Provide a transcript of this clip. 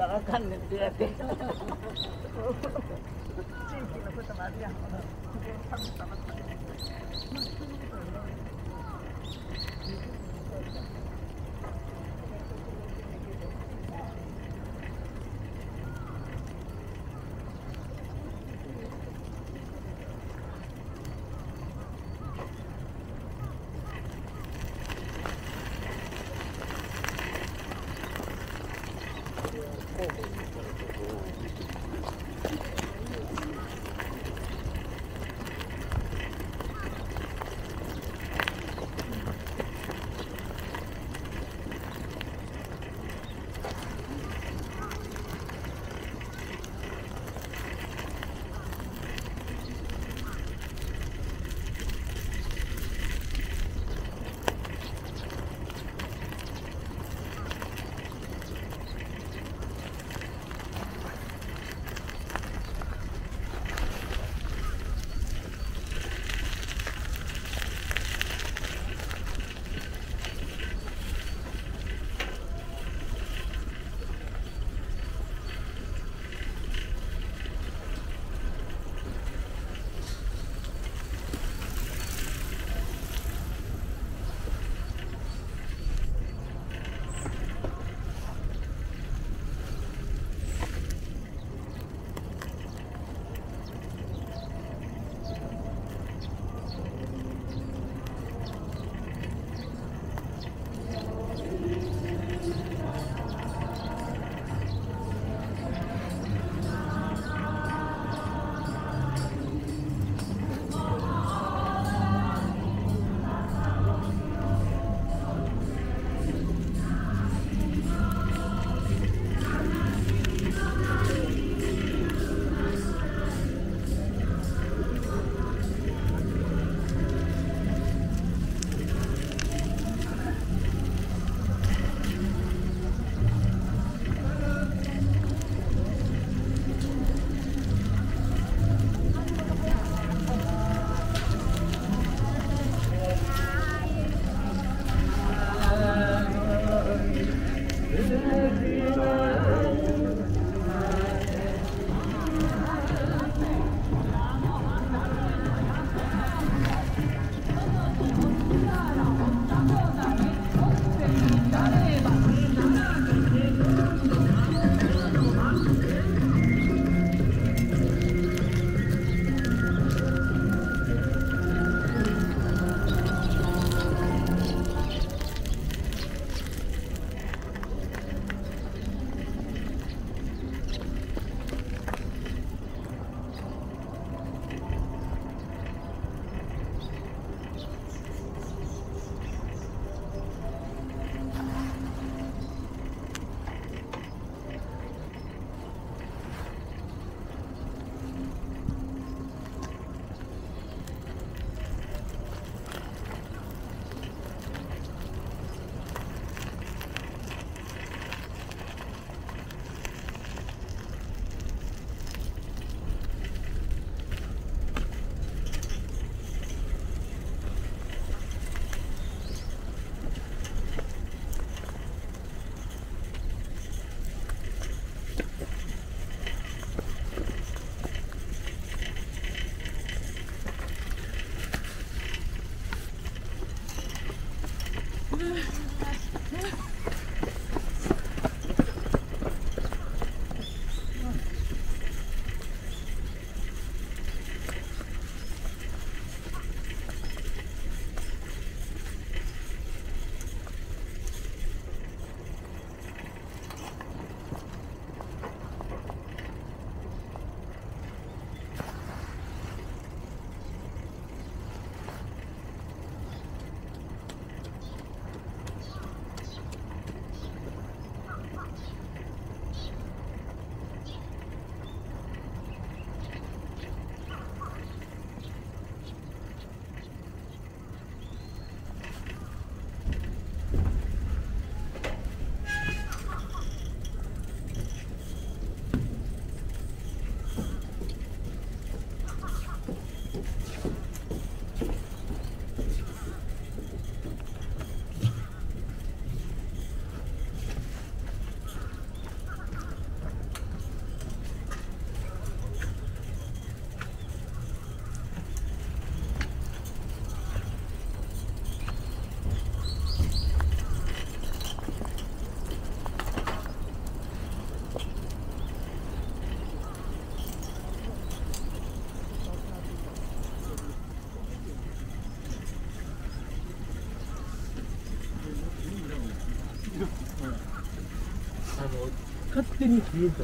からあかんねんってやって。Yeah. に冷えた